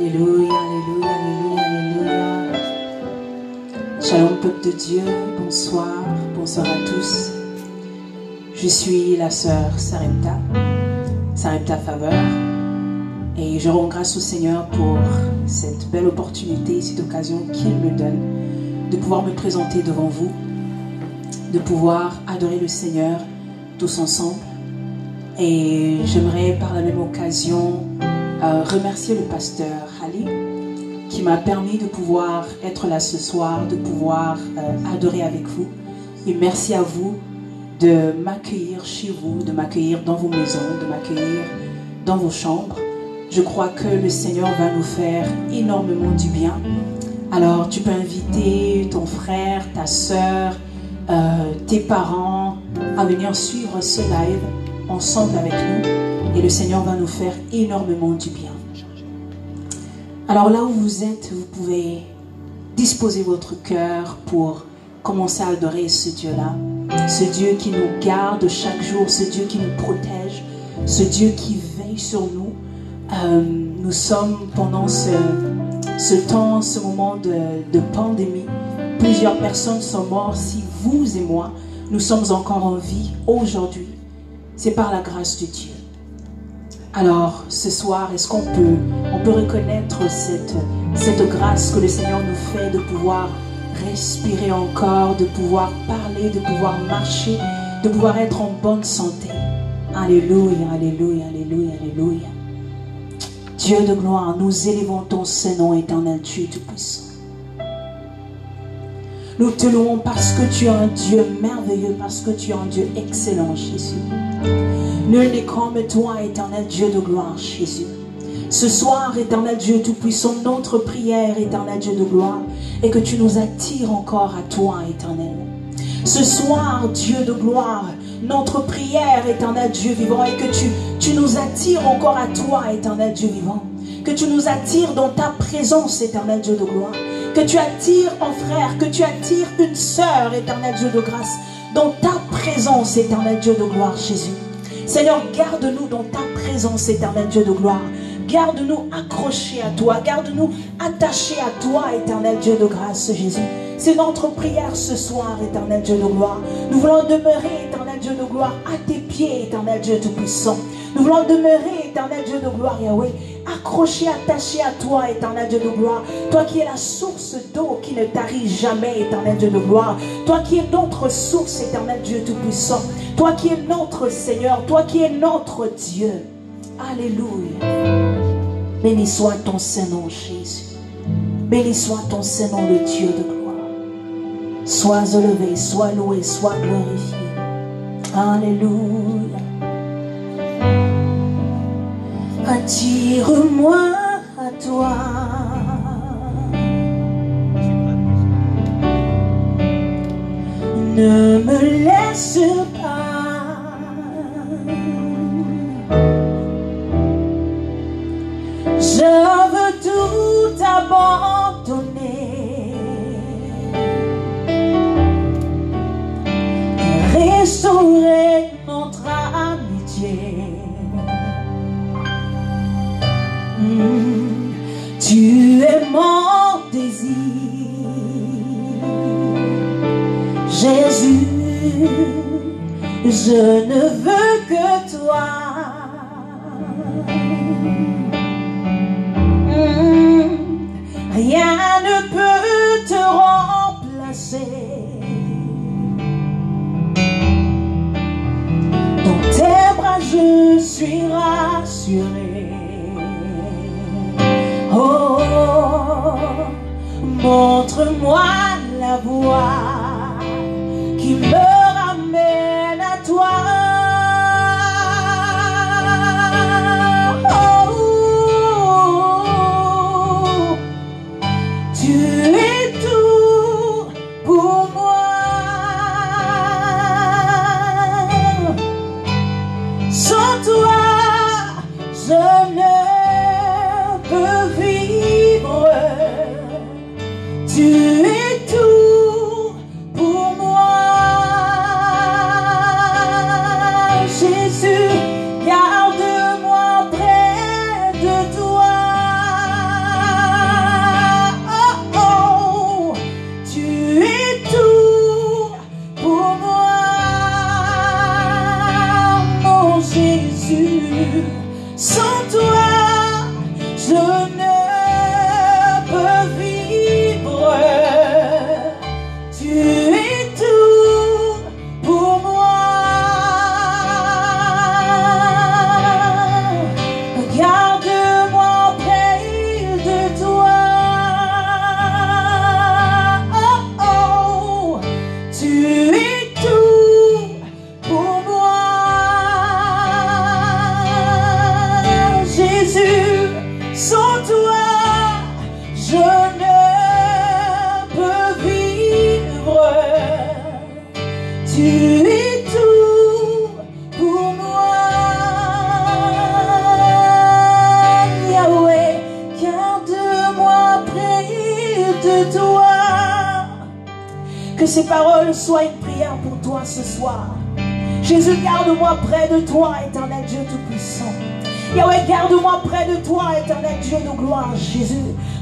Alléluia, Alléluia, Alléluia, Alléluia. Shalom, peuple de Dieu, bonsoir, bonsoir à tous. Je suis la sœur Sarepta, Sarepta Faveur, et je rends grâce au Seigneur pour cette belle opportunité, cette occasion qu'il me donne de pouvoir me présenter devant vous, de pouvoir adorer le Seigneur tous ensemble. Et j'aimerais par la même occasion euh, remercier le pasteur m'a permis de pouvoir être là ce soir, de pouvoir euh, adorer avec vous. Et merci à vous de m'accueillir chez vous, de m'accueillir dans vos maisons, de m'accueillir dans vos chambres. Je crois que le Seigneur va nous faire énormément du bien. Alors tu peux inviter ton frère, ta soeur, euh, tes parents à venir suivre ce live ensemble avec nous et le Seigneur va nous faire énormément du bien. Alors là où vous êtes, vous pouvez disposer votre cœur pour commencer à adorer ce Dieu-là, ce Dieu qui nous garde chaque jour, ce Dieu qui nous protège, ce Dieu qui veille sur nous. Euh, nous sommes pendant ce, temps, ce moment de pandémie. Plusieurs personnes sont mortes. Si vous et moi, nous sommes encore en vie aujourd'hui, c'est par la grâce de Dieu. Alors, ce soir, est-ce qu'on peut, on peut reconnaître cette, grâce que le Seigneur nous fait de pouvoir respirer encore, de pouvoir parler, de pouvoir marcher, de pouvoir être en bonne santé? Alléluia, alléluia, alléluia, alléluia. Dieu de gloire, nous élevons ton Saint-Nom éternel, Dieu Tout-Puissant. Nous te louons parce que tu es un Dieu merveilleux, parce que tu es un Dieu excellent, Jésus. Nul n'est comme toi, éternel Dieu de gloire, Jésus. Ce soir, éternel Dieu Tout-Puissant, notre prière, éternel Dieu de gloire, est que tu nous attires encore à toi, éternel. Ce soir, Dieu de gloire, notre prière, éternel Dieu vivant, est que tu, tu nous attires encore à toi, éternel Dieu vivant. Que tu nous attires dans ta présence, éternel Dieu de gloire. Que tu attires un frère, que tu attires une sœur, éternel Dieu de grâce, dans ta présence, éternel Dieu de gloire, Jésus. Seigneur, garde-nous dans ta présence, éternel Dieu de gloire. Garde-nous accrochés à toi. Garde-nous attachés à toi, éternel Dieu de grâce, Jésus. C'est notre prière ce soir, éternel Dieu de gloire. Nous voulons demeurer, éternel Dieu de gloire, à tes pieds, éternel Dieu tout-puissant. Nous voulons demeurer, éternel Dieu de gloire, Yahweh, accrochés, attachés à toi, éternel Dieu de gloire. Toi qui es la source d'eau qui ne tarit jamais, éternel Dieu de gloire. Toi qui es notre source, éternel Dieu tout-puissant. Toi qui es notre Seigneur. Toi qui es notre Dieu. Alléluia. Béni soit ton Saint-Nom, Jésus. Béni soit ton Saint-Nom, le Dieu de gloire. Sois élevé, sois loué, sois glorifié. Alléluia. Attire-moi à toi. Ne me laisse pas. Je ne veux que toi. Mm. Rien ne peut te remplacer. Dans tes bras, je suis rassuré. Oh, montre-moi la voie Sans toi, je ne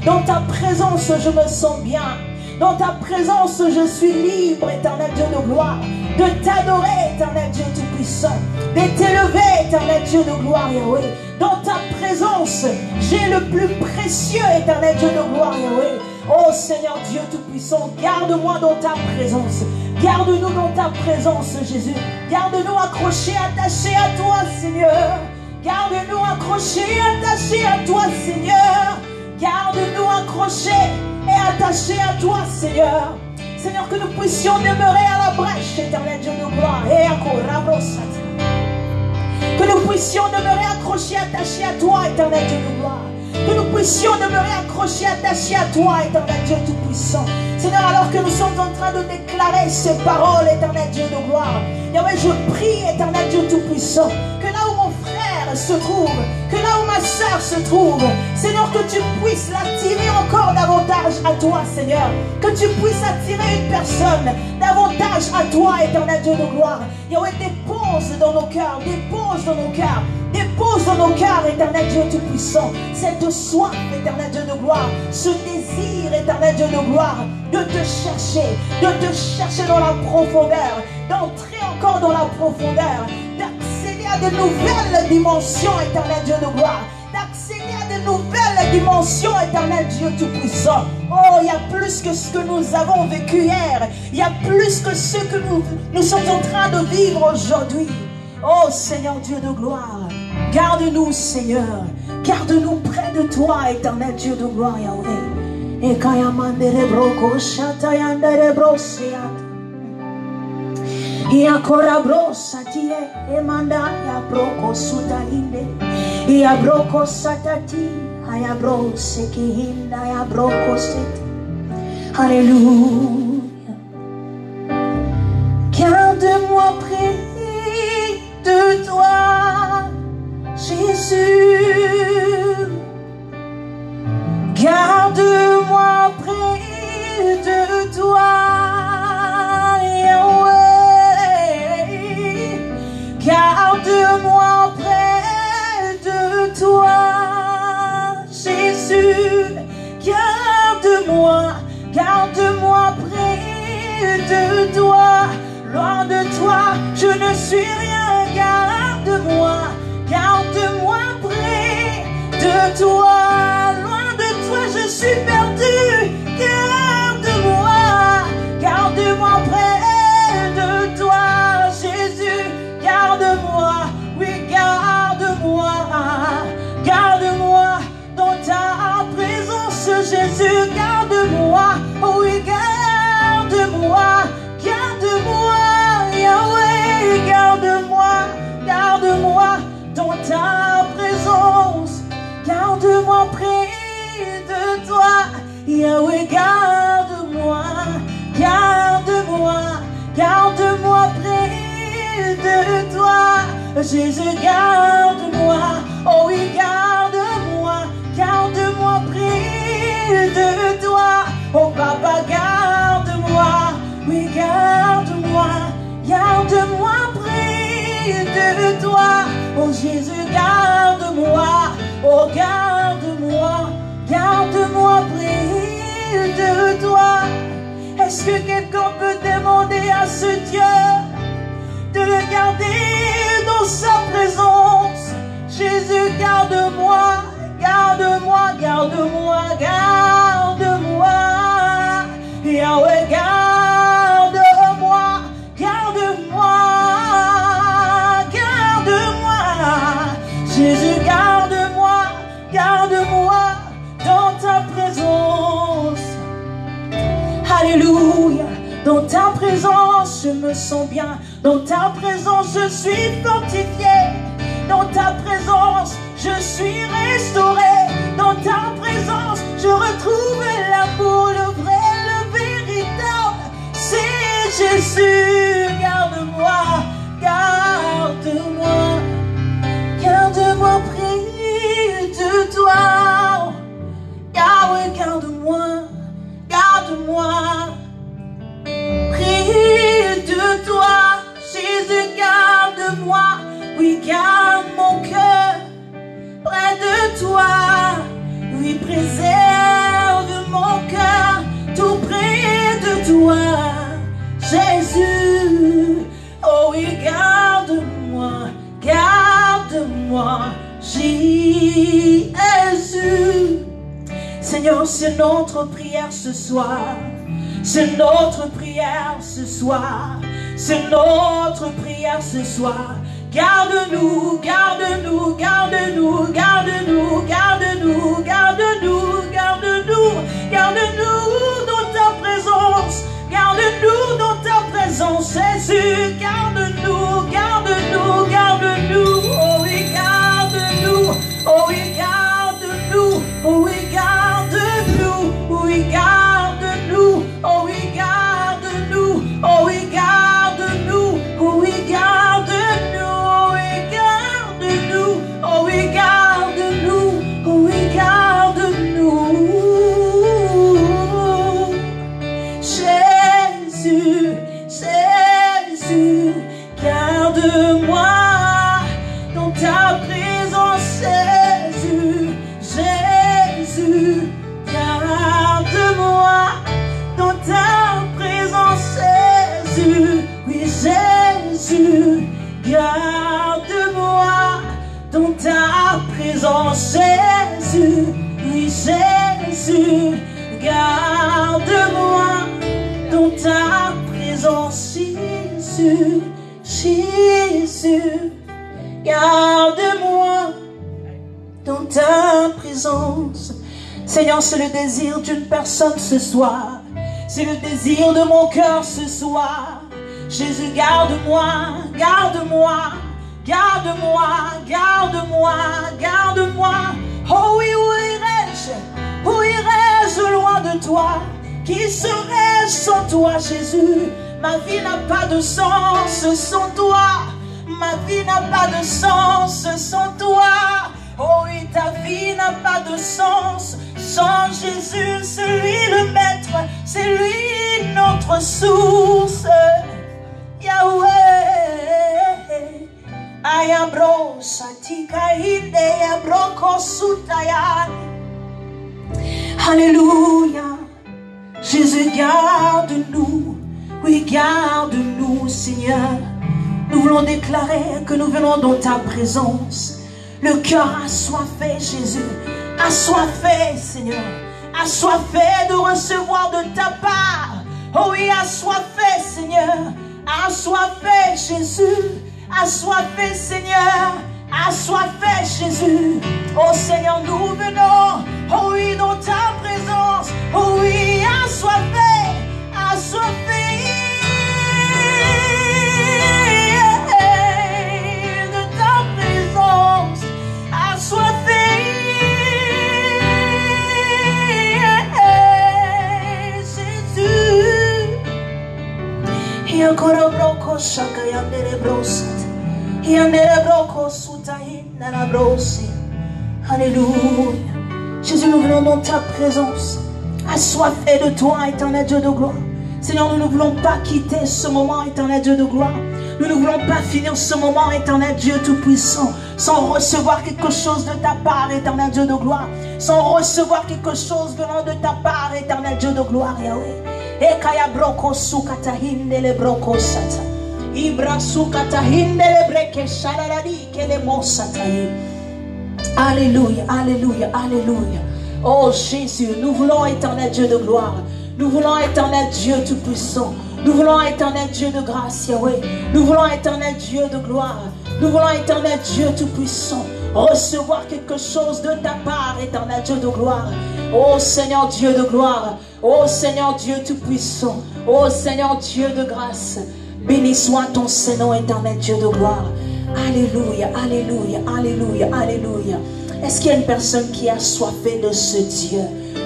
Dans ta présence, je me sens bien. Dans ta présence, je suis libre, éternel Dieu de gloire, de t'adorer, éternel Dieu Tout-Puissant, de t'élever, éternel Dieu de gloire, Yahweh. Dans ta présence, j'ai le plus précieux, éternel Dieu de gloire, Yahweh. Oh Seigneur Dieu Tout-Puissant, garde-moi dans ta présence. Garde-nous dans ta présence, Jésus. Garde-nous accrochés, attachés à toi, Seigneur. Garde-nous accrochés, attachés à toi, Seigneur. Accrochés et attachés à toi, Seigneur. Seigneur, que nous puissions demeurer à la brèche, éternel Dieu de gloire. Et. Que nous puissions demeurer accrochés, attachés à toi, éternel Dieu de gloire. Que nous puissions demeurer accrochés, attachés à toi, éternel Dieu Tout-Puissant. Seigneur, alors que nous sommes en train de déclarer ces paroles, éternel Dieu de gloire. Yahweh, je prie, éternel Dieu Tout-Puissant, se trouve, que là où ma soeur se trouve, Seigneur, que tu puisses l'attirer encore davantage à toi, Seigneur. Que tu puisses attirer une personne davantage à toi, éternel Dieu de gloire. Yahweh, dépose dans nos cœurs, dépose dans nos cœurs, dépose dans nos cœurs, éternel Dieu Tout-Puissant, cette soif, éternel Dieu de gloire, ce désir, éternel Dieu de gloire, de te chercher, de te chercher dans la profondeur, d'entrer encore dans la profondeur, de nouvelles dimensions, éternel Dieu de gloire, d'accéder à de nouvelles dimensions, éternel Dieu Tout-Puissant. Oh, il y a plus que ce que nous avons vécu hier, il y a plus que ce que nous, nous sommes en train de vivre aujourd'hui. Oh Seigneur Dieu de gloire, garde-nous Seigneur, garde-nous près de toi, éternel Dieu de gloire Yahweh. Et quand yamandere broko shatayandere broseat. Ia korabro satie emanda ya broko sutainde. Ia broko satati aya bro sekihinda ya broko set. Alléluia. Garde-moi près de toi, Jésus. Garde-moi près de toi, toi. Loin de toi, je ne suis rien. Garde-moi, garde-moi près de toi. Loin de toi, je suis perdu. Jésus, garde-moi, oh oui, garde-moi, garde-moi près de toi. Oh papa, garde-moi, oui, garde-moi, garde-moi près de toi. Oh Jésus, garde-moi, oh garde-moi, garde-moi près de toi. Est-ce que quelqu'un peut demander à ce Dieu de le garder? Sa présence? garde-moi, garde-moi, garde-moi, garde-moi. Yahweh, garde-moi, garde-moi, garde-moi. Jésus, garde-moi, garde-moi dans ta présence. Alléluia. Dans ta présence, je me sens bien. Dans ta présence, je suis fortifié. Dans ta présence, je suis restauré. Dans ta présence, je retrouve l'amour, le vrai, le véritable. C'est Jésus. Garde-moi, garde-moi. Garde mon cœur près de toi. Oui, préserve mon cœur tout près de toi. Jésus, oh oui, garde-moi, garde-moi. Jésus. Seigneur, c'est notre prière ce soir. C'est notre prière ce soir. C'est notre prière ce soir. Garde-nous, garde-nous, garde-nous, garde-nous, garde-nous, garde-nous, garde-nous, garde-nous dans ta présence. Garde-nous dans ta présence, Jésus. Garde-nous, garde-nous, garde-nous. Ce soir. C'est le désir de mon cœur ce soir. Jésus, garde-moi, garde-moi, garde-moi, garde-moi, garde-moi. Oh oui, où irais-je Où irais-je loin de toi? Qui serais-je sans toi, Jésus? Ma vie n'a pas de sens sans toi. Ma vie n'a pas de sens sans toi. Oh oui, ta vie n'a pas de sens Jésus, c'est lui le maître, c'est lui notre source. Yahweh, ayabro satika inde yabroko. Alléluia. Jésus, garde-nous. Oui, garde-nous, Seigneur. Nous voulons déclarer que nous venons dans ta présence. Le cœur assoiffé, Jésus. Assoiffé, Seigneur. Assoiffé de recevoir de ta part. Oh oui, assoiffé, Seigneur. Assoiffé, Jésus. Assoiffé, Seigneur. Assoiffé, Jésus. Oh Seigneur, nous venons. Oh oui, dans ta présence. Oh oui, assoiffé. Assoiffé. De ta présence. Jésus, nous venons dans ta présence, assoiffés de toi, éternel Dieu de gloire. Seigneur, nous ne voulons pas quitter ce moment, éternel Dieu de gloire. Nous ne voulons pas finir ce moment, éternel Dieu Tout-Puissant, sans recevoir quelque chose de ta part, éternel Dieu de gloire. Sans recevoir quelque chose venant de ta part, éternel Dieu de gloire, Yahweh. Ekaya broko sukata hindele broko sata. Ibra breke. Alléluia, Alléluia, Alléluia. Oh Jésus, nous voulons éternel Dieu de gloire. Nous voulons éternel Dieu tout-puissant. Nous voulons éternel Dieu de grâce, Yahweh. Nous voulons éternel Dieu de gloire. Nous voulons éternel Dieu tout-puissant. Recevoir quelque chose de ta part, éternel Dieu de gloire. Oh Seigneur Dieu de gloire. Oh Seigneur Dieu tout-puissant. Oh Seigneur Dieu de grâce. Béni soit ton Seigneur éternel Dieu de gloire. Alléluia, Alléluia, Alléluia, Alléluia. Est-ce qu'il y a une personne qui a soifé de ce Dieu?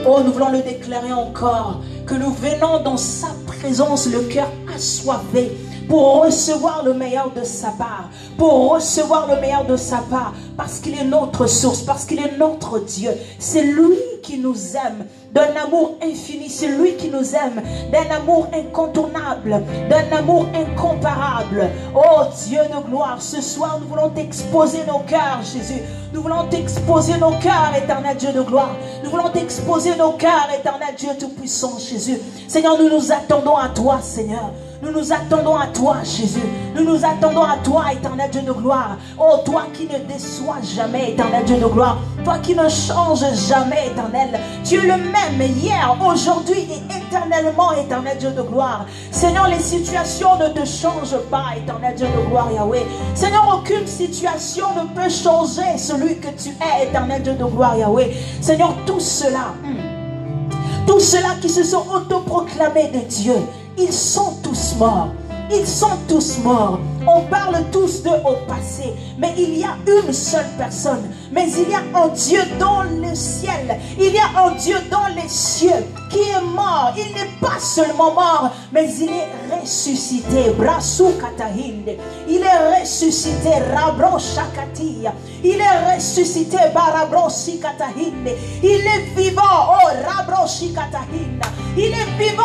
Oh, nous voulons le déclarer encore, que nous venons dans sa présence, le cœur assoiffé, pour recevoir le meilleur de sa part, pour recevoir le meilleur de sa part, parce qu'il est notre source, parce qu'il est notre Dieu. C'est lui qui nous aime d'un amour infini. C'est lui qui nous aime, d'un amour incontournable, d'un amour incomparable. Oh Dieu de gloire, ce soir nous voulons t'exposer nos cœurs, Jésus. Nous voulons t'exposer nos cœurs, éternel Dieu de gloire. Nous voulons t'exposer nos cœurs, éternel Dieu tout-puissant, Jésus. Seigneur, nous nous attendons à toi, Seigneur. Nous nous attendons à toi, Jésus. Nous nous attendons à toi, éternel Dieu de gloire. Oh, toi qui ne déçois jamais, éternel Dieu de gloire. Toi qui ne changes jamais, éternel. Tu es le même hier, aujourd'hui et éternellement, éternel Dieu de gloire. Seigneur, les situations ne te changent pas, éternel Dieu de gloire, Yahweh. Seigneur, aucune situation ne peut changer celui que tu es, éternel Dieu de gloire, Yahweh. Seigneur, tout cela, hmm, tout cela qui se sont autoproclamés de Dieu, ils sont tous morts. Ils sont tous morts. On parle tous d'eux au passé. Mais il y a une seule personne. Mais il y a un Dieu dans le ciel. Il y a un Dieu dans les cieux qui est mort. Il n'est pas seulement mort, mais il est ressuscité. Brasu katahinde. Il est ressuscité. Rabro shakatia. Il est ressuscité. Barabro sikatahinde. Il est vivant. Oh, rabro shikatahinde. Il est vivant.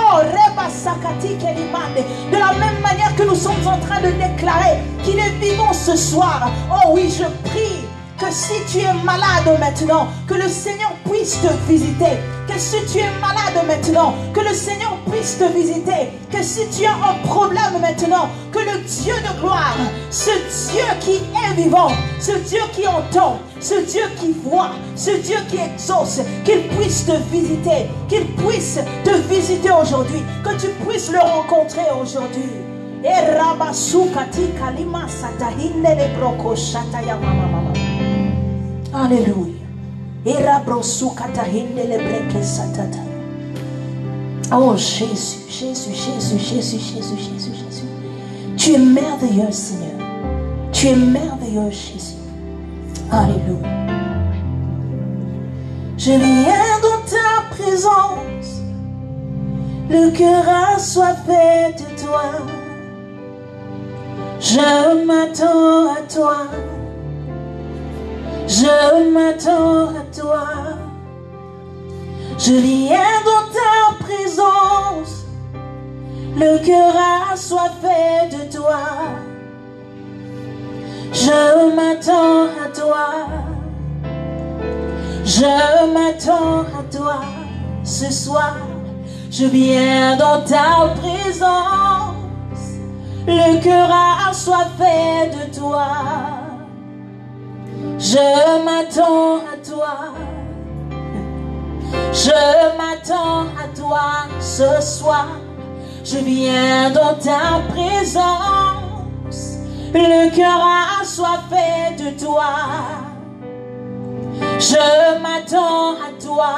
De la même manière que nous sommes en train de déclarer qu'il est vivant ce soir. Oh oui, je prie que si tu es malade maintenant, que le Seigneur puisse te visiter. Que si tu es malade maintenant, que le Seigneur puisse te visiter. Que si tu as un problème maintenant, que le Dieu de gloire, ce Dieu qui est vivant, ce Dieu qui entend, ce Dieu qui voit, ce Dieu qui exauce, qu'il puisse te visiter, qu'il puisse te visiter aujourd'hui, que tu puisses le rencontrer aujourd'hui. Alléluia. Oh Jésus, Jésus, Jésus, Jésus, Jésus, Jésus, Jésus. Tu es merveilleux, Seigneur. Tu es merveilleux, Jésus. Alléluia. Je viens dans ta présence, le cœur assoiffé de toi. Je m'attends à toi. Je m'attends à toi. Je viens dans ta présence. Le cœur assoiffé de toi. Je m'attends à toi. Je m'attends à toi ce soir. Je viens dans ta présence. Le cœur assoiffé de toi. Je m'attends à toi. Je m'attends à toi ce soir. Je viens dans ta présence. Le cœur assoiffé de toi. Je m'attends à toi.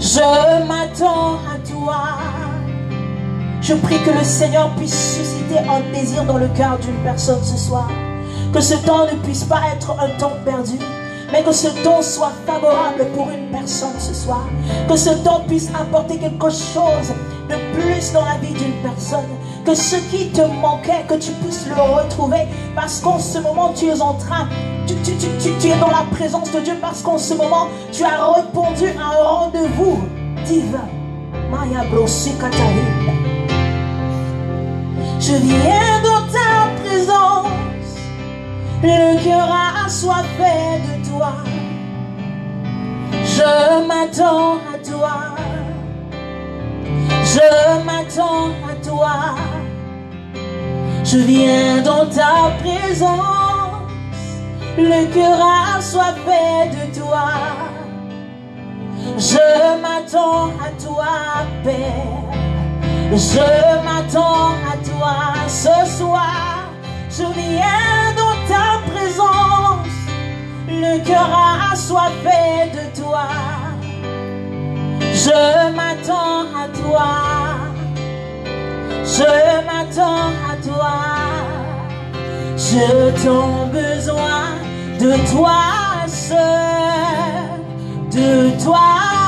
Je m'attends à toi. Je prie que le Seigneur puisse susciter un désir dans le cœur d'une personne ce soir. Que ce temps ne puisse pas être un temps perdu, mais que ce temps soit favorable pour une personne ce soir. Que ce temps puisse apporter quelque chose de plus dans la vie d'une personne. Que ce qui te manquait, que tu puisses le retrouver. Parce qu'en ce moment, tu es en train, tu, tu, tu, tu es dans la présence de Dieu. Parce qu'en ce moment, tu as répondu à un rendez-vous divin. Maya Je viens dans ta présence le cœur assoiffé de toi. Je m'attends à toi. Je m'attends à toi. Je viens dans ta présence. le cœur a soifé de toi. Je m'attends à toi, Père. Je m'attends à toi ce soir. Je viens dans ta présence. Le cœur a soifé de toi. Je m'attends à toi. Je m'attends à toi. Je t'en besoin de toi seul, de toi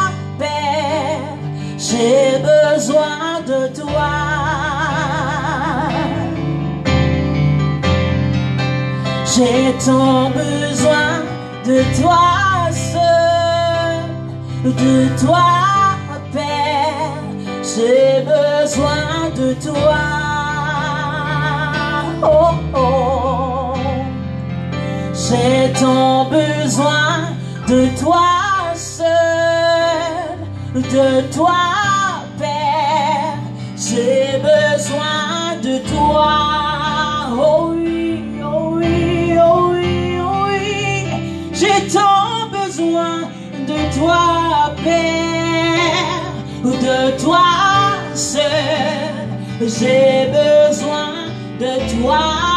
j'ai besoin de toi. J'ai tant besoin de toi seul, de toi Père, j'ai besoin de toi. Oh, oh. J'ai tant besoin de toi de toi, Père. J'ai besoin de toi. Oh oui, oh oui, oh oui, oh oui. J'ai tant besoin de toi, Père, de toi seul. J'ai besoin de toi.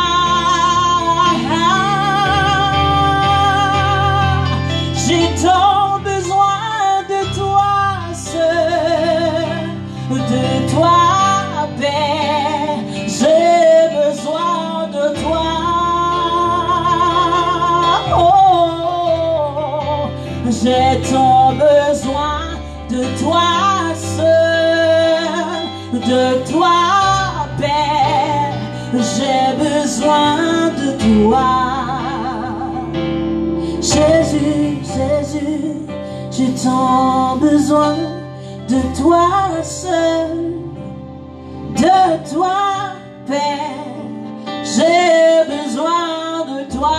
Jésus, Jésus, j'ai tant besoin de toi seul, de toi, Père, j'ai besoin de toi.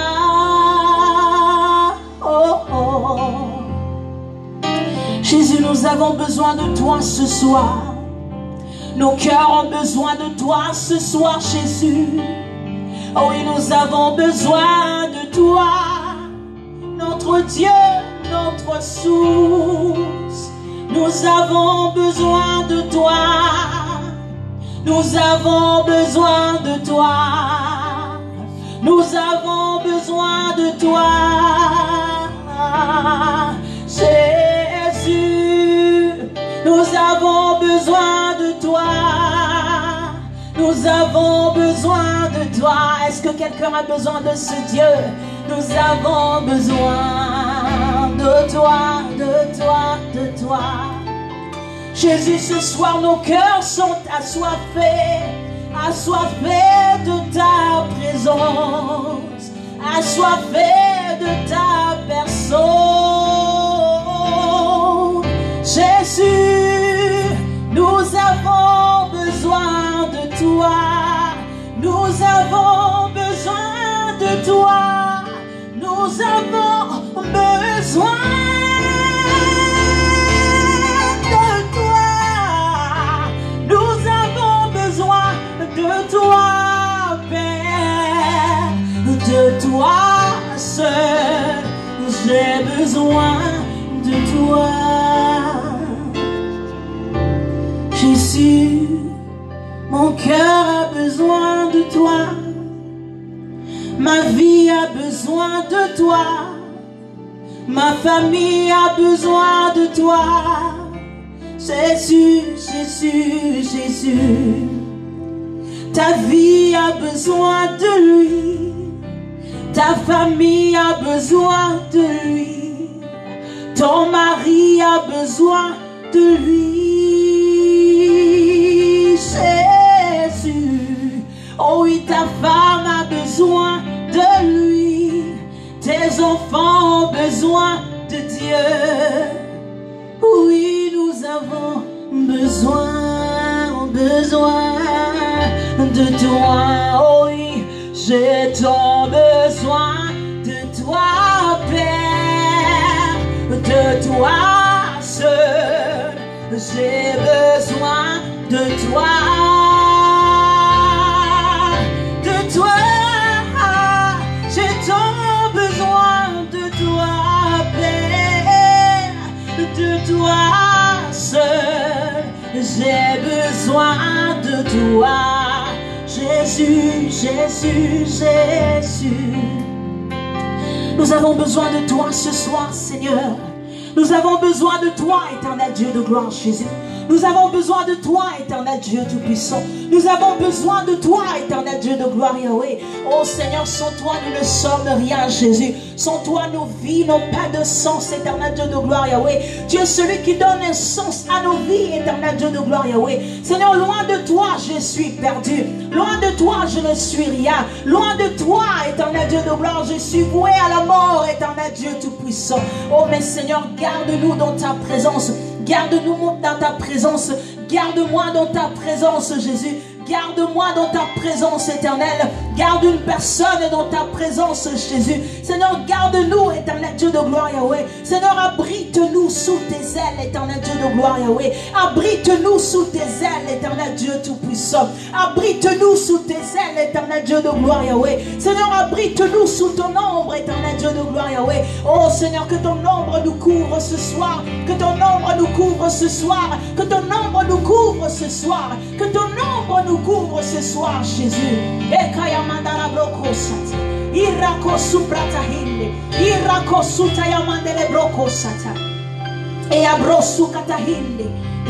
Oh, oh. Jésus, nous avons besoin de toi ce soir. Nos cœurs ont besoin de toi ce soir, Jésus. Oh oui, nous avons besoin de toi notre Dieu, notre source. Nous avons besoin de toi. Nous avons besoin de toi. Nous avons besoin de toi. Jésus, nous avons besoin de toi. Nous avons besoin de toi. Est-ce que quelqu'un a besoin de ce Dieu? Nous avons besoin de toi, de toi, de toi. Jésus, ce soir, nos cœurs sont assoiffés, assoiffés de ta présence, assoiffés de ta personne. Jésus, nous avons besoin Nous avons besoin de toi. Nous avons besoin de toi. Nous avons besoin de toi, Père. De toi seul, j'ai besoin de toi. Jésus, mon cœur a besoin de toi. Ma vie a besoin de toi. Ma famille a besoin de toi. Jésus, Jésus, Jésus. Ta vie a besoin de lui. Ta famille a besoin de lui. Ton mari a besoin de lui. Jésus. Oh oui, ta femme a besoin de lui. Tes enfants ont besoin de Dieu. Oui, nous avons besoin, besoin de toi. Oh oui, j'ai tant besoin de toi, Père, de toi seul. J'ai besoin de toi, j'ai besoin de toi. Jésus, Jésus, Jésus. Nous avons besoin de toi ce soir, Seigneur. Nous avons besoin de toi, éternel Dieu de gloire, Jésus. Nous avons besoin de toi, éternel Dieu Tout-Puissant. Nous avons besoin de toi, éternel Dieu de gloire, Yahweh. Oh Seigneur, sans toi, nous ne sommes rien, Jésus. Sans toi, nos vies n'ont pas de sens, éternel Dieu de gloire, Yahweh. Tu es celui qui donne un sens à nos vies, éternel Dieu de gloire, Yahweh. Seigneur, loin de toi, je suis perdu. Loin de toi, je ne suis rien. Loin de toi, éternel Dieu de gloire, je suis voué à la mort, éternel Dieu Tout-Puissant. Oh, mais Seigneur, garde-nous dans ta présence. Garde-nous dans ta présence. Garde-moi dans ta présence, Jésus. Garde-moi dans ta présence éternelle. Garde une personne dans ta présence, Jésus. Seigneur, garde-nous, éternel Dieu de gloire, Yahweh. Seigneur, abrite-nous sous tes ailes, éternel Dieu de gloire, Yahweh. Abrite-nous sous tes ailes, éternel Dieu tout-puissant. Abrite-nous sous tes ailes, éternel Dieu de gloire, Yahweh. Seigneur, abrite-nous sous ton ombre, éternel Dieu de gloire, Yahweh. Oh Seigneur, que ton ombre nous couvre ce soir. Que ton ombre nous couvre ce soir. Que ton ombre nous couvre ce soir. Que ton ombre nous couvre ce soir, Jésus. Ekayamandara brokosata. Irakosu pratahinde. Irakosu yamandele brokosata. Eabrosu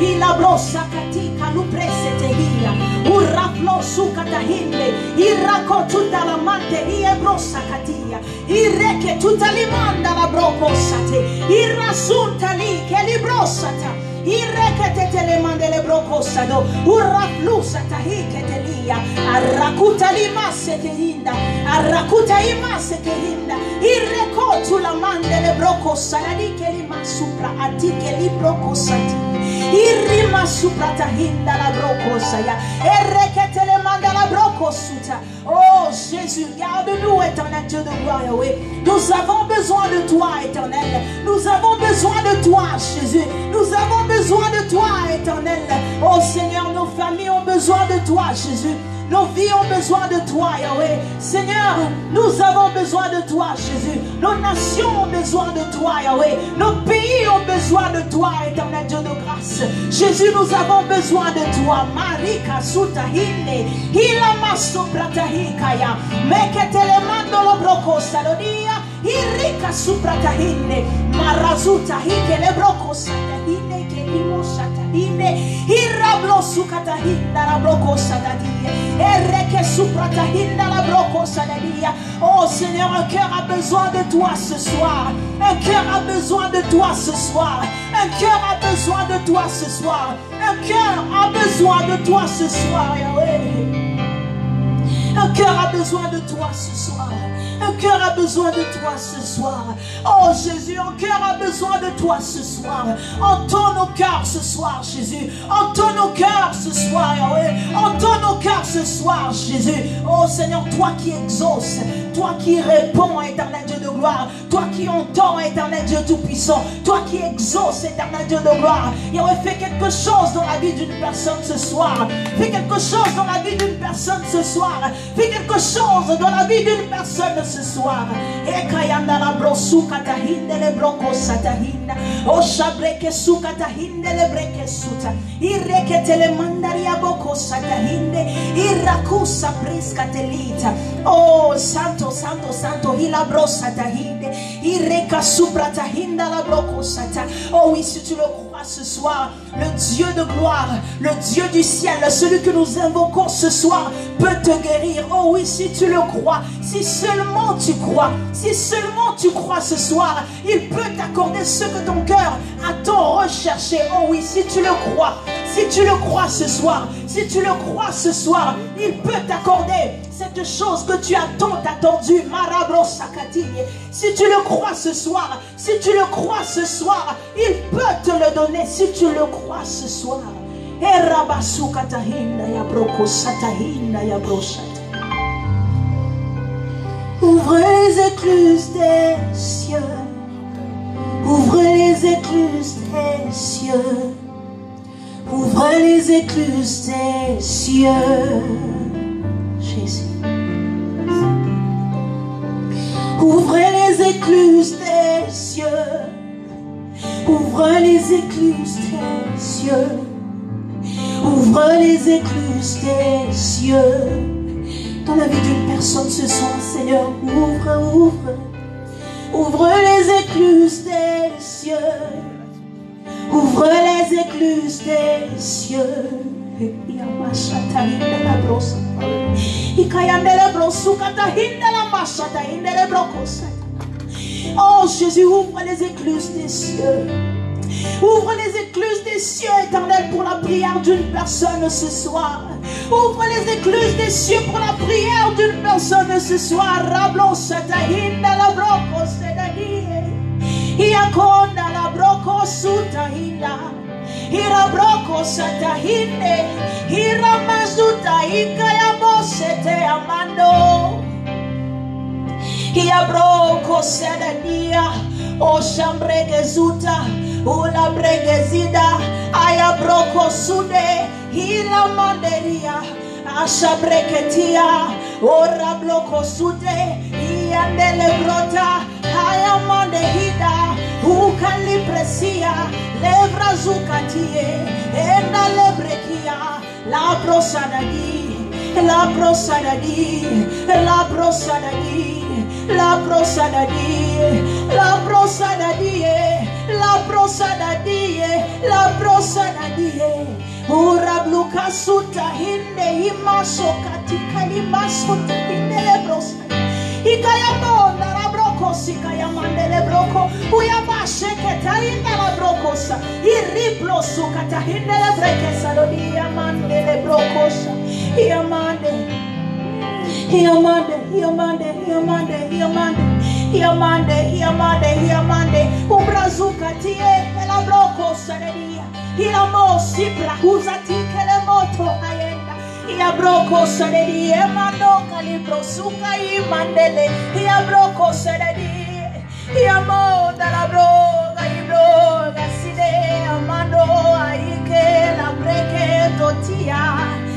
Ila brosa katika luprese tehia. Uraplosu katahinde. Irakotuta la mante. Iebrosa katia. Ireke tuta limanda la brokosate. Irasunta li kelibrosa ta ireketetelemandele brokosado uraflusa tahiketelia arakuta limasekehinda arakuta imasekehinda irekotulamandele brokosaradikelimasupa atikelibrokosati irimasupra tahinda la brokosaya ereketele Oh Jésus, garde-nous, éternel Dieu de gloire, Yahweh. Nous avons besoin de toi, éternel. Nous avons besoin de toi, Jésus. Nous avons besoin de toi, éternel. Oh Seigneur, nos familles ont besoin de toi, Jésus. Nos vies ont besoin de toi, Yahweh. Seigneur, nous avons besoin de toi, Jésus. Nos nations ont besoin de toi, Yahweh. Nos pays ont besoin de toi, éternel Dieu de grâce. Jésus, nous avons besoin de toi. Marika suta hinde. Hila maso prata hikaya. Meketele mandolo broko sadodia. Irika suprata hinde. Marazuta hike le broko satahinde. Kelimo satahinde. Irablo sukata hinda la broko sadadia. Ereke suprata hinda la broko sadadia. Oh Seigneur, un cœur a besoin de toi ce soir. Un cœur a besoin de toi ce soir. Un cœur a besoin de toi ce soir. Un cœur a besoin de toi ce soir. Un cœur a besoin de toi ce soir. Un cœur a besoin de toi ce soir. Oh Jésus, un cœur a besoin de toi ce soir. Entends nos cœurs ce soir, Jésus. Entends nos cœurs ce soir, Yahweh. Entends nos cœurs ce soir, Jésus. Oh Seigneur, toi qui exauces, toi qui réponds, éternel Dieu de gloire, toi qui entends, éternel Dieu tout-puissant, toi qui exauces, éternel Dieu de gloire. Yahweh, fais quelque chose dans la vie d'une personne ce soir. Fais quelque chose dans la vie d'une personne ce soir. Fais quelque chose dans la vie d'une personne ce soir. Ekayanda la brosu katahinde le broko satahinda. Oshabreke su katahinde le breke suta. Ireke tele mandaria boko satahinde. Irakusa priska telita. Oh, santo, santo, santo. Hila brosa tahinde. Ireka supra tahinda la broko sata. Oh oui, ce soir, le Dieu de gloire, le Dieu du ciel, celui que nous invoquons ce soir, peut te guérir. Oh oui, si tu le crois, si seulement tu crois, si seulement tu crois ce soir, il peut t'accorder ce que ton cœur a tant recherché. Oh oui, si tu le crois, si tu le crois ce soir, si tu le crois ce soir, il peut t'accorder cette chose que tu as tant attendu. Marabro. Si tu le crois ce soir, si tu le crois ce soir, il peut te le donner si tu le crois ce soir. Erabasukatahinda ya broko satahinda ya broshata. Ouvre les écluses des cieux. Ouvre les écluses des cieux. Ouvre les écluses des cieux. Jésus. Ouvre les écluses des cieux. Ouvre les écluses des cieux. Ouvre les écluses des cieux. Dans la vie d'une personne ce soir, Seigneur, ouvre, ouvre. Ouvre les écluses des cieux. Ouvre les écluses des cieux. Oh Jésus, ouvre les écluses des cieux. Ouvre les écluses des cieux éternels pour la prière d'une personne ce soir. Ouvre les écluses des cieux pour la prière d'une personne ce soir. La la amando. Ia broko sedania. O shambregezuta. Ula bregezida. Aya broko sude. Ila manderia. Asha breketia. Ora bloko sude. Iandele brota. Aya mandehida. Ukali presia. Levra zukatie. Enda lebrekia. La prosadadi. La prosadadi. La prosadadi. La prosada die, la prosada die, la prosada die, la prosada die. Urabluka suta hinde himaso katika limaso tikindele prosada. Ikayamona la brokosi kayamandele broko. Uyabashe ketarinda la brokosa. Iriplo sukata hindele brekesa lo diamandele brokosa. Iamande. Iamande. Heal Monday, heal Monday, heal Monday, heal Ubrazuka tie, ela broko saneria. Heal mo moto ayenda. Heal broko saneria, mando calibro suka i mandele. Heal broko sine, amando aike la totia.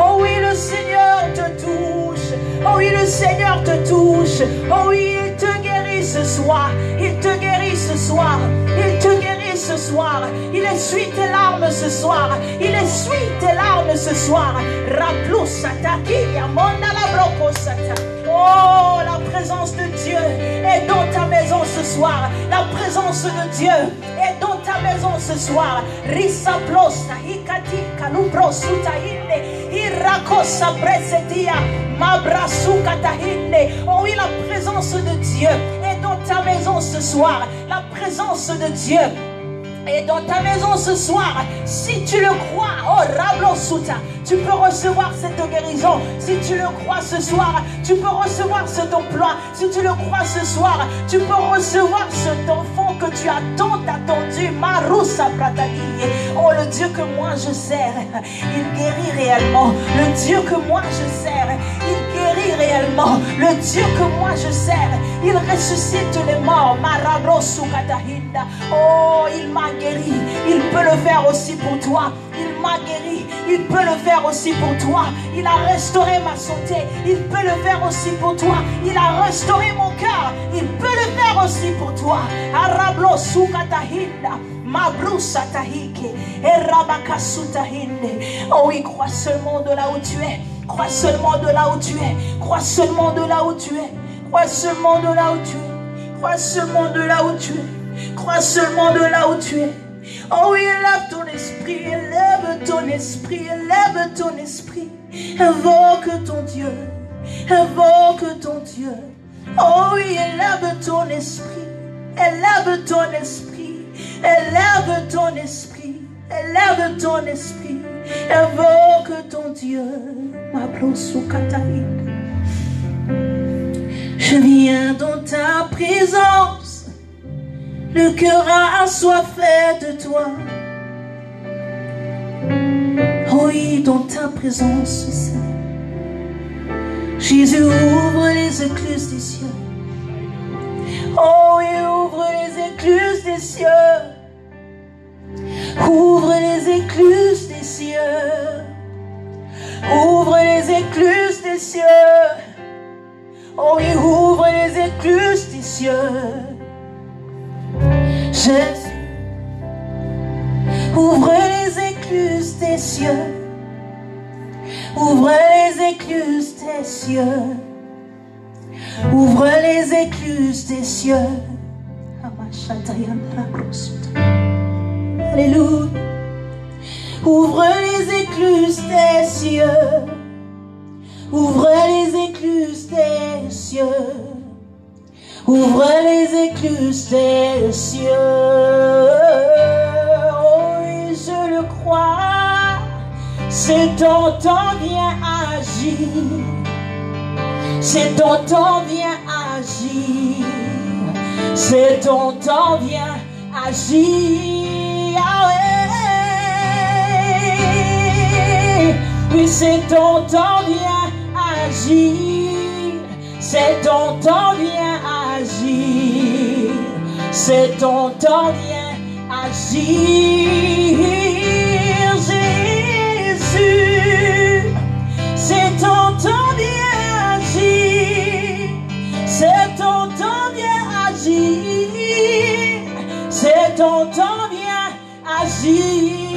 Oh oui le Seigneur te touche. Oh oui le Seigneur te touche. Oh oui il te guérit ce soir. Il te guérit ce soir. Il te guérit ce soir. Il essuie tes larmes ce soir. Il essuie tes larmes ce soir. Raplo sataki yamonda la broko sata. Oh, la présence de Dieu est dans ta maison ce soir. La présence de Dieu est dans ta maison ce soir. Risa plosta, hikati, kalubro suta hinde, hirakosa presetia, mabrasuka tahinde. Oh oui, la présence de Dieu est dans ta maison ce soir. La présence de Dieu est dans ta maison ce soir. Si tu le crois, oh Rablo Suta, tu peux recevoir cette guérison. Si tu le crois ce soir, tu peux recevoir cet emploi. Si tu le crois ce soir, tu peux recevoir cet enfant que tu as tant attendu. Marusa Pratadi. Oh, le Dieu que moi je sers, il guérit réellement. Le Dieu que moi je sers, il guérit réellement. Le Dieu que moi je sers, il ressuscite les morts. Oh, il m'a guéri. Il peut le faire aussi pour toi. Il m'a guéri. Il peut le faire aussi pour toi. Il a restauré ma santé. Il peut le faire aussi pour toi. Il a restauré mon cœur. Il peut le faire aussi pour toi. Arablo sukatahinda. Oh oui, crois seulement de là où tu es. Crois seulement de là où tu es. Crois seulement de là où tu es. Crois seulement de là où tu es. Crois seulement de là où tu es. Crois seulement de là où tu es. Oh, élève ton esprit, élève ton esprit, élève ton esprit. Invoque ton Dieu, invoque ton Dieu. Oh oui, élève ton esprit, élève ton esprit, élève ton esprit, élève ton esprit. Invoque ton Dieu. Je viens dans ta présence le cœur a assoiffé de toi. Oui, dans ta présence, Seigneur. Jésus ouvre les écluses des cieux. Oh, oui, ouvre les écluses des cieux. Ouvre les écluses Ouvre les écluses des cieux. Oh, oui, ouvre les écluses des cieux. Jésus, ouvre les écluses des cieux. Ouvre les écluses des cieux. Ouvre les écluses des cieux. Alléluia. Ouvre les écluses des cieux. Ouvre les écluses des cieux. Ouvre les écluses des cieux. Oh, oui, je le crois. C'est ton temps vient agir. C'est ton temps vient agir. C'est ton temps vient agir. Oui, c'est ton temps vient agir. C'est ton temps vient agir. C'est ton temps vient agir. Jésus, c'est ton temps vient agir. C'est ton temps vient agir. C'est ton temps vient agir.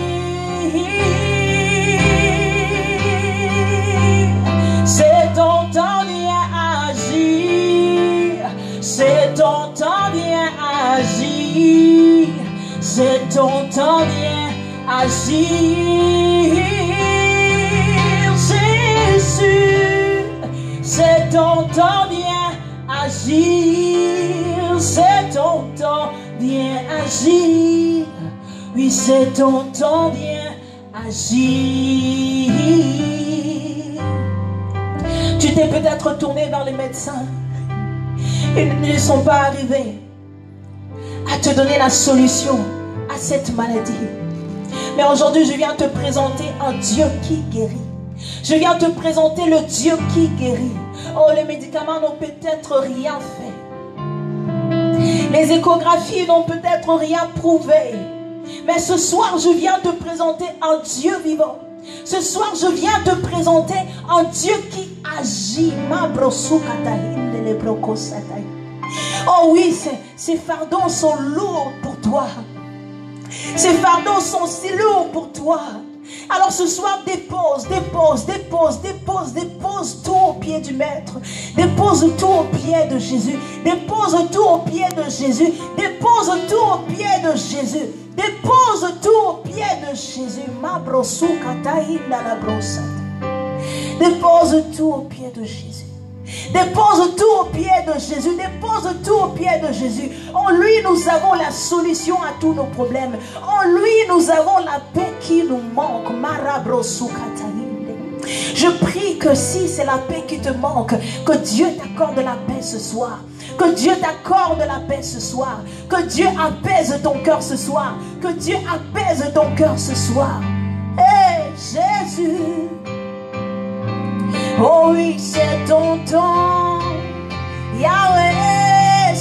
C'est ton temps vient agir. Jésus, c'est ton temps vient agir. C'est ton temps vient agir. Oui, c'est ton temps vient agir. Tu t'es peut-être tourné vers les médecins. Ils ne sont pas arrivés à te donner la solution à cette maladie. Mais aujourd'hui, je viens te présenter un Dieu qui guérit. Je viens te présenter le Dieu qui guérit. Oh, les médicaments n'ont peut-être rien fait. Les échographies n'ont peut-être rien prouvé. Mais ce soir, je viens te présenter un Dieu vivant. Ce soir, je viens te présenter un Dieu qui agit. Oh oui, ces, ces fardeaux sont lourds pour toi. Ces fardeaux sont si lourds pour toi. Alors ce soir, dépose, dépose, dépose, dépose, dépose tout au pied du Maître. Dépose tout au pied de Jésus. Dépose tout au pied de Jésus. Dépose tout au pied de Jésus. Dépose tout au pied de Jésus. Dépose tout au pied de Jésus. Dépose tout au pied tout au pied de Jésus. En lui, nous avons la solution à tous nos problèmes. En lui, nous avons la paix qui nous manque. Je prie que si c'est la paix qui te manque, que Dieu t'accorde la paix ce soir. Que Dieu t'accorde la paix ce soir. Que Dieu apaise ton cœur ce soir. Que Dieu apaise ton cœur ce soir. Hé Jésus. Oh oui, c'est ton temps. Yahweh,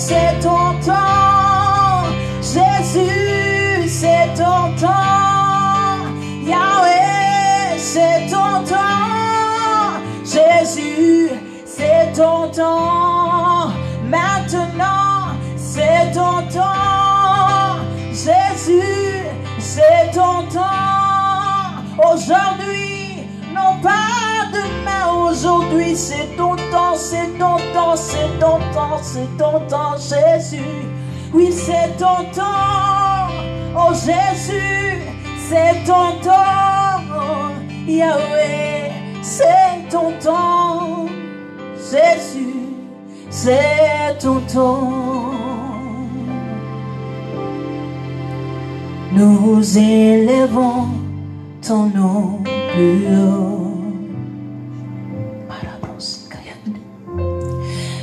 c'est ton temps. Jésus, c'est ton temps. Yahweh, c'est ton temps. Jésus, c'est ton temps. Maintenant, c'est ton temps. Jésus, c'est ton temps. Aujourd'hui, non pas demain, aujourd'hui, c'est ton temps, c'est ton temps, c'est ton temps, c'est ton temps, Jésus. Oui, c'est ton temps. Oh Jésus, c'est ton temps. Yahweh, c'est ton temps. Jésus, c'est ton temps. Nous élevons ton nom plus haut.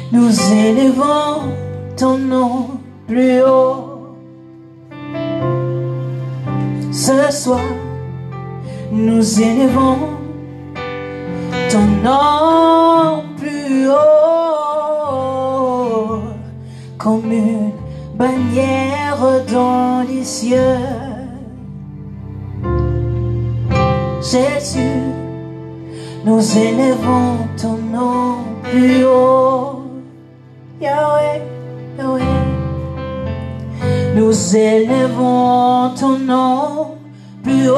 Nous élevons ton nom plus haut. Ce soir, nous élevons ton nom plus haut. Comme une bannière dans les cieux. Jésus, nous élevons ton nom plus haut. Yahweh, Yahweh. Nous élevons ton nom plus haut.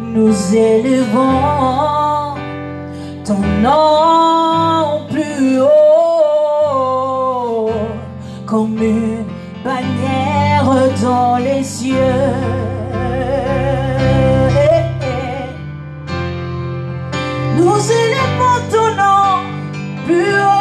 Nous élevons ton nom plus haut comme une bannière dans les plus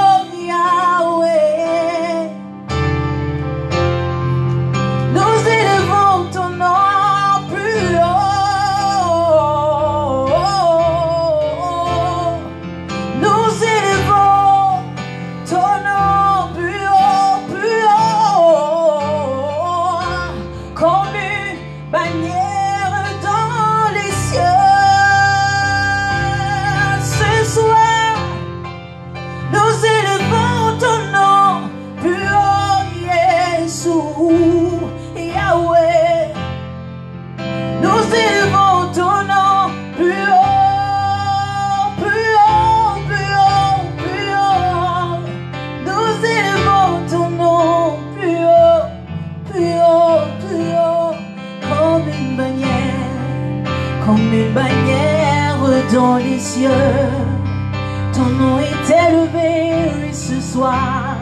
Ton nom est élevé ce soir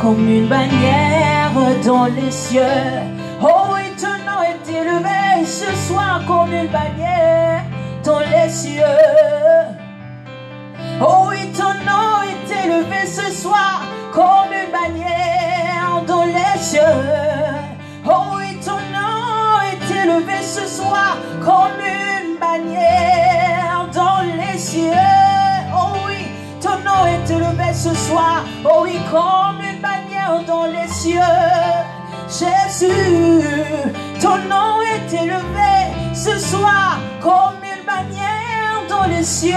comme une bannière dans les cieux. Oh oui, ton nom est élevé ce soir comme une bannière dans les cieux. Oh oui, ton nom est élevé ce soir comme une bannière dans les cieux. Oh oui, ton nom est élevé ce soir comme une bannière dans les cieux. Oh oui, ton nom est élevé ce soir. Oh oui, comme une bannière dans les cieux. Jésus, ton nom est élevé ce soir comme une bannière dans les cieux.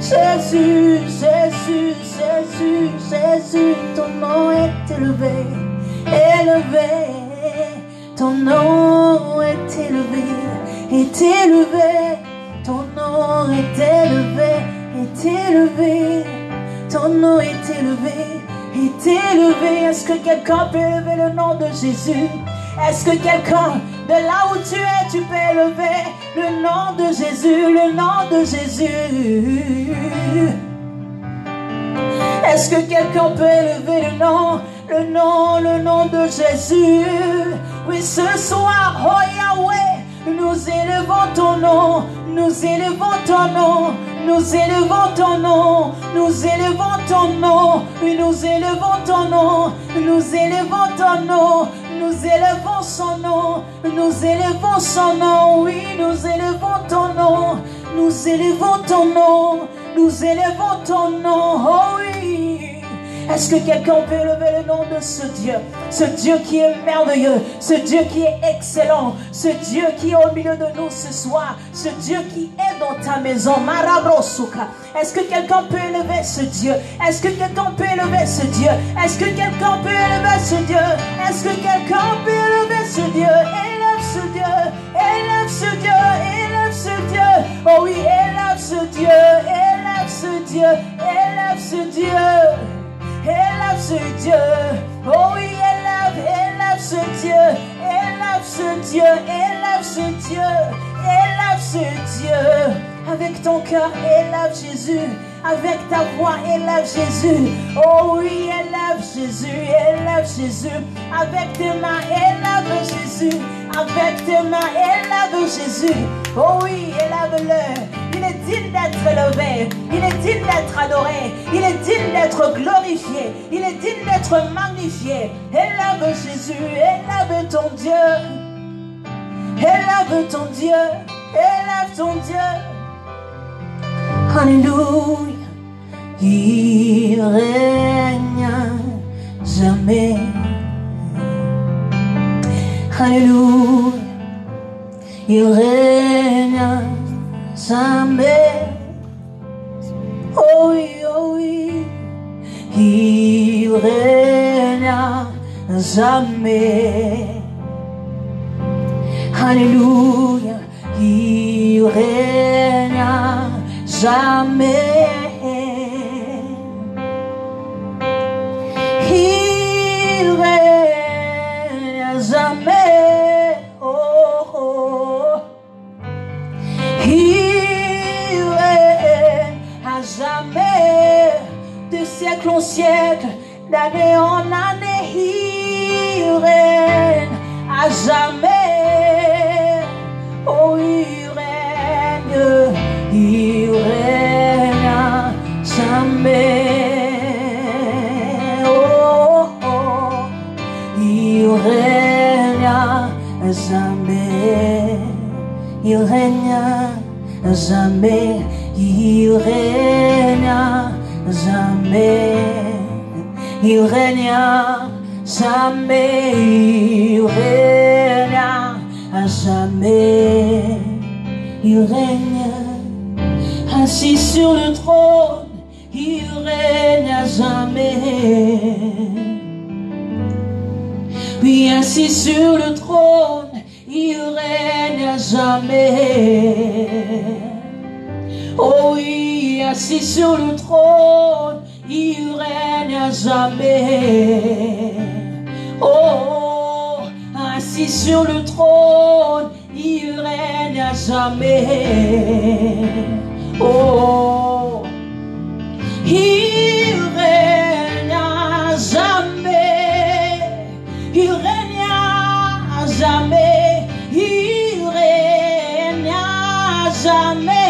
Jésus, Jésus, Jésus, Jésus, ton nom est élevé, élevé. Ton nom est élevé, est élevé. Ton nom est élevé, est élevé. Ton nom est élevé, est élevé. Est-ce que quelqu'un peut élever le nom de Jésus? Est-ce que quelqu'un de là où tu es, tu peux élever le nom de Jésus, le nom de Jésus? Est-ce que quelqu'un peut élever le nom, le nom, le nom de Jésus? Oui, ce soir, oh Yahweh, nous élevons ton nom, nous élevons ton nom, nous élevons ton nom, nous élevons ton nom, nous élevons ton nom, nous élevons ton nom, nous élevons son nom, nous élevons son nom, oui, nous élevons ton nom, nous élevons ton nom, nous élevons ton nom, oh. Est-ce que quelqu'un peut élever le nom de ce Dieu? Ce Dieu qui est merveilleux, ce Dieu qui est excellent, ce Dieu qui est au milieu de nous ce soir, ce Dieu qui est dans ta maison, Marabrosuka. Est-ce que quelqu'un peut élever ce Dieu? Est-ce que quelqu'un peut élever ce Dieu? Est-ce que quelqu'un peut élever ce Dieu? Est-ce que quelqu'un peut élever ce Dieu? Élève ce Dieu, élève ce Dieu, élève ce Dieu. Oh oui, élève ce Dieu, élève ce Dieu, élève ce Dieu. Élève ce Dieu. Oh oui, élève, élève ce Dieu. Élève ce Dieu, élève ce Dieu. Élève ce Dieu. Avec ton cœur, élève Jésus. Avec ta voix, élève Jésus. Oh oui, élève Jésus, élève Jésus. Avec tes mains, élève Jésus. Avec tes mains, élève Jésus. Oh oui, élève-le. Il est digne d'être élevé. Il est digne d'être adoré. Il est digne d'être glorifié. Il est digne d'être magnifié. Élève Jésus. Élève ton Dieu. Élève ton Dieu. Élève ton Dieu. Alléluia. Il règne jamais. Alléluia. Il règne jamais. Oh oui, oui, il règne. Alléluia, il règne. Siècle d'année en année, il règne à jamais. Oh, il règne, il règne à jamais. Oh, oh, il règne à jamais. Il règne à jamais. Il règne à jamais. Il règne à jamais. Il règne à jamais. Il règne assis sur le trône. Il règne à jamais. Oui, assis sur le trône, il règne à jamais. Oh oui, assis sur le trône, il règne à jamais. Oh, assis sur le trône, il règne à jamais. Oh, il règne à jamais. Il règne à jamais. Il règne à jamais.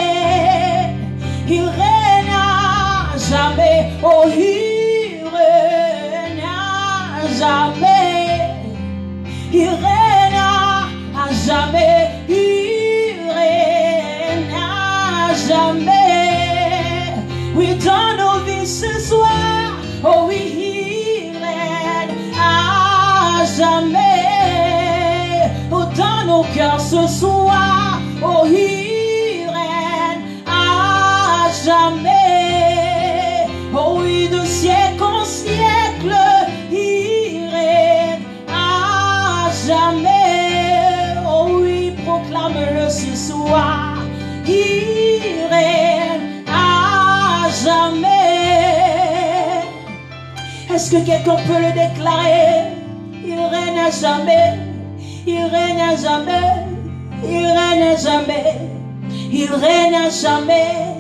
Nos ce soir. Oh, il règne à jamais. Oh oui, de siècle en siècle, il règne à jamais. Oh oui, proclame-le ce soir. Il règne à jamais. Est-ce que quelqu'un peut le déclarer? Il règne à jamais. Il règne à jamais. Il règne à jamais. Il règne à jamais.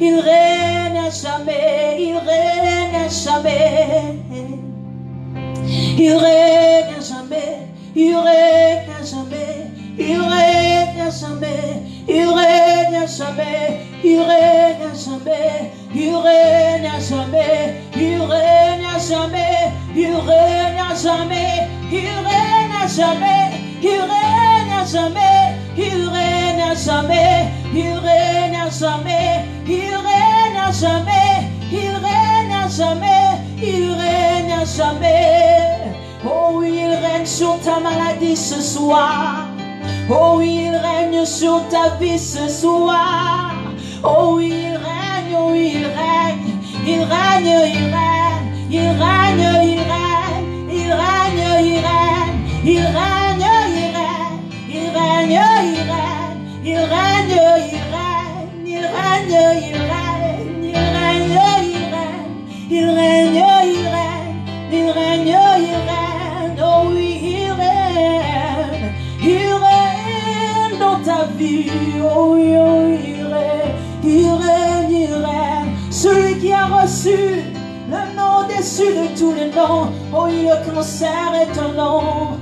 Il règne à jamais. Il règne à jamais. Il règne à jamais. Il règne à jamais. Il règne à jamais. Il règne à jamais. Il règne à jamais. Il règne à jamais. Il règne à jamais. Il règne à jamais. Il règne à jamais. Il règne à jamais. Il règne à jamais. Il règne à jamais. Il règne à jamais. Il règne à jamais. Il règne à jamais. Oh oui, il règne sur ta maladie ce soir. Oh oui, il règne sur ta vie ce soir. Oh oui, il règne, oh oui, il règne. Il règne, il règne. Il règne, il règne. Il règne, il règne. Il règne, règne. Il règne, il règne. Il règne, il règne. Il règne, il règne. Il règne, il règne. Il règne. Oh oui, il règne. Il règne dans ta vie. Oh oui, oh oui, il règne. Il règne, il règne. Celui qui a reçu le nom dessus de tous les noms. Oh oui, le cancer est un nom.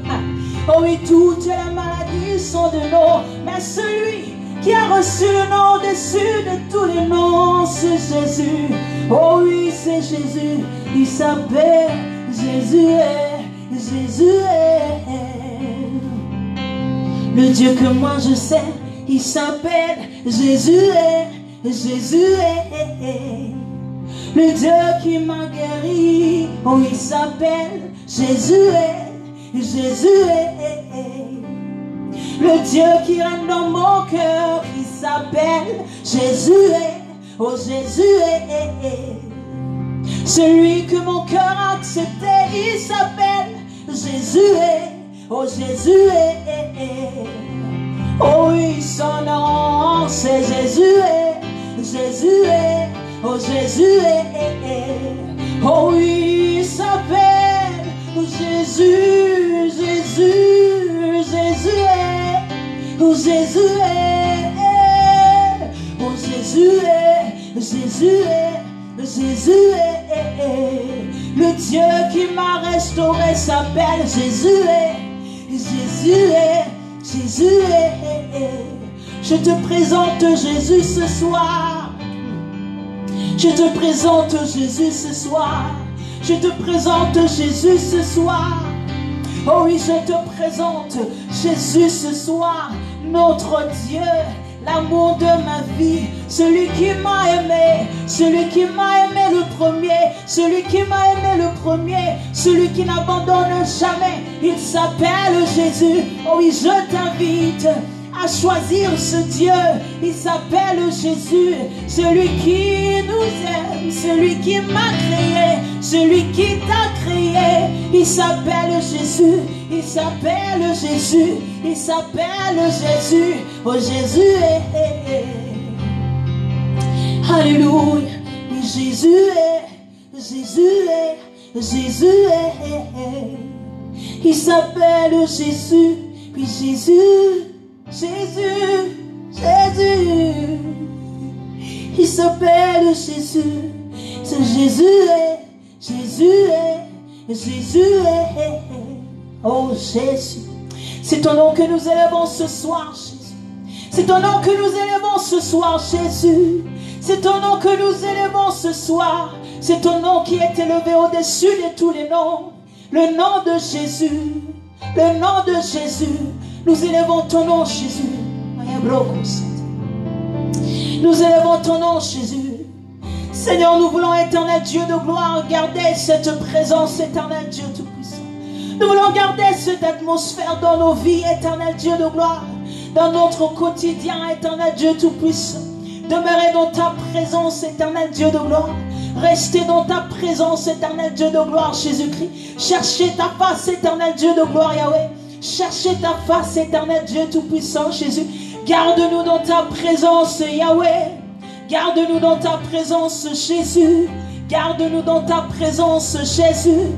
Oh oui, toutes les maladies sont de nom. Mais celui qui a reçu le nom dessus de tous les noms, c'est Jésus. Oh oui, c'est Jésus. Il s'appelle Jésus. Jésus. Le Dieu que moi je sais, il s'appelle Jésus. Jésus. Le Dieu qui m'a guéri, oh il s'appelle Jésus. Jésus. Le Dieu qui règne dans mon cœur, il s'appelle Jésus. Oh Jésus. Celui que mon cœur a accepté, il s'appelle Jésus. Oh Jésus. Oh oui, son nom c'est Jésus. Jésus est, oh Jésus est, oh oui, il s'appelle Jésus, Jésus, Jésus est, oh Jésus est, oh Jésus est, Jésus est, Jésus est, le Dieu qui m'a restauré s'appelle Jésus est, Jésus est, Jésus est. Je te présente Jésus ce soir. Je te présente Jésus ce soir. Je te présente Jésus ce soir. Oh oui, je te présente Jésus ce soir, notre Dieu, l'amour de ma vie, celui qui m'a aimé, celui qui m'a aimé le premier, celui qui m'a aimé le premier, celui qui n'abandonne jamais. Il s'appelle Jésus. Oh oui, je t'invite à choisir ce Dieu. Il s'appelle Jésus, celui qui nous aime, celui qui m'a créé, celui qui t'a créé. Il s'appelle Jésus, il s'appelle Jésus, il s'appelle Jésus. Oh Jésus, Alléluia. Jésus est, Jésus est, Jésus est. Il s'appelle Jésus, puis Jésus Jésus, Jésus, il s'appelle Jésus. C'est Jésus est, Jésus est, Jésus est. Oh Jésus, c'est ton nom que nous élevons ce soir, Jésus. C'est ton nom que nous élevons ce soir, Jésus. C'est ton nom que nous élevons ce soir. C'est ton nom qui est élevé au-dessus de tous les noms. Le nom de Jésus. Le nom de Jésus. Nous élevons ton nom, Jésus. Nous élevons ton nom, Jésus. Seigneur, nous voulons, éternel Dieu de gloire, garder cette présence, éternel Dieu Tout-Puissant. Nous voulons garder cette atmosphère dans nos vies, éternel Dieu de gloire, dans notre quotidien, éternel Dieu Tout-Puissant. Demeurer dans ta présence, éternel Dieu de gloire. Rester dans ta présence, éternel Dieu de gloire, Jésus-Christ. Chercher ta face, éternel Dieu de gloire, Yahweh. Cherchez ta face, éternel Dieu Tout-Puissant, Jésus. Garde-nous dans ta présence, Yahweh. Garde-nous dans ta présence, Jésus. Garde-nous dans ta présence, Jésus.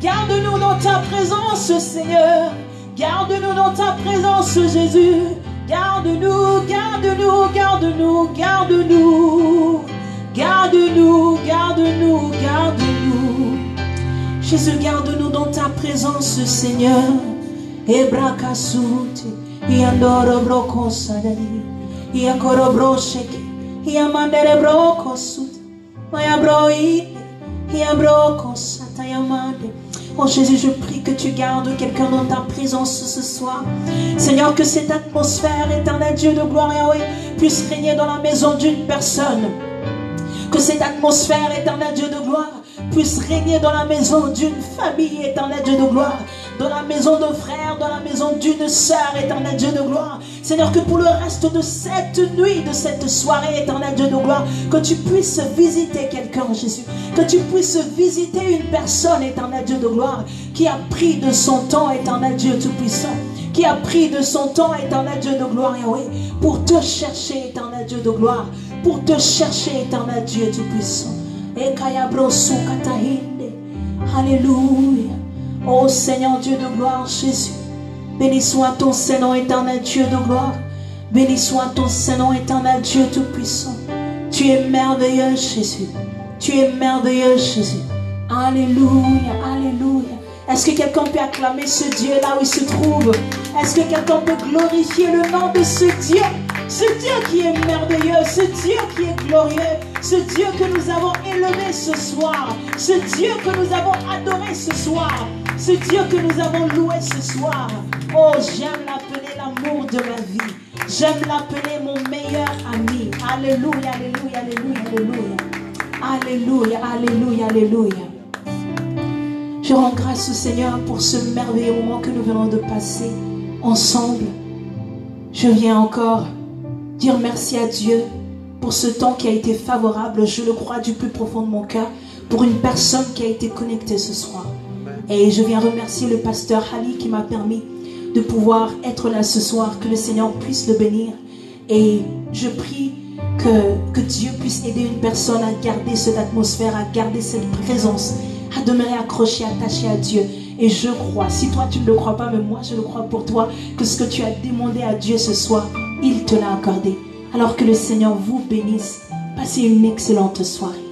Garde-nous dans ta présence, Seigneur. Garde-nous dans ta présence, Jésus. Garde-nous, garde-nous, garde-nous, garde-nous. Garde-nous, garde-nous, garde-nous. Jésus, garde-nous dans ta présence, Seigneur. Ebrakasuti, Iandoro brokosadari, Iakoro brosheki, Iamandere brokosut, Mayabroi, Iabrokosatayamande. Oh Jésus, je prie que tu gardes quelqu'un dans ta présence ce soir. Seigneur, que cette atmosphère, éternel Dieu de gloire, Yahweh, puisse régner dans la maison d'une personne. Que cette atmosphère, éternel Dieu de gloire, puisse régner dans la maison d'une famille, éternel Dieu de gloire dans la maison d'un frère, dans la maison d'une sœur, éternel Dieu de gloire. Seigneur, que pour le reste de cette nuit, de cette soirée, éternel Dieu de gloire, que tu puisses visiter quelqu'un, Jésus. Que tu puisses visiter une personne, éternel Dieu de gloire, qui a pris de son temps, éternel Dieu Tout-Puissant. Qui a pris de son temps, éternel Dieu de gloire, Yahweh, pour te chercher, éternel Dieu de gloire. Pour te chercher, éternel Dieu Tout-Puissant. Alléluia. Oh Seigneur Dieu de gloire, Jésus. Béni soit ton Saint-Nom éternel Dieu de gloire. Béni soit ton Saint-Nom éternel Dieu Tout-Puissant. Tu es merveilleux, Jésus. Tu es merveilleux, Jésus. Alléluia, Alléluia. Est-ce que quelqu'un peut acclamer ce Dieu là où il se trouve? Est-ce que quelqu'un peut glorifier le nom de ce Dieu? Ce Dieu qui est merveilleux, ce Dieu qui est glorieux, ce Dieu que nous avons élevé ce soir, ce Dieu que nous avons adoré ce soir, ce Dieu que nous avons loué ce soir. Oh, j'aime l'appeler l'amour de ma vie. J'aime l'appeler mon meilleur ami. Alléluia, alléluia, alléluia, alléluia. Alléluia, alléluia, alléluia. Je rends grâce au Seigneur pour ce merveilleux moment que nous venons de passer ensemble. Je viens encore dire merci à Dieu pour ce temps qui a été favorable, je le crois du plus profond de mon cœur, pour une personne qui a été connectée ce soir. Et je viens remercier le pasteur Ali qui m'a permis de pouvoir être là ce soir, que le Seigneur puisse le bénir. Et je prie que Dieu puisse aider une personne à garder cette atmosphère, à garder cette présence, à demeurer accroché, attaché à Dieu. Et je crois, si toi tu ne le crois pas, mais moi je le crois pour toi, que ce que tu as demandé à Dieu ce soir, il te l'a accordé. Alors que le Seigneur vous bénisse. Passez une excellente soirée.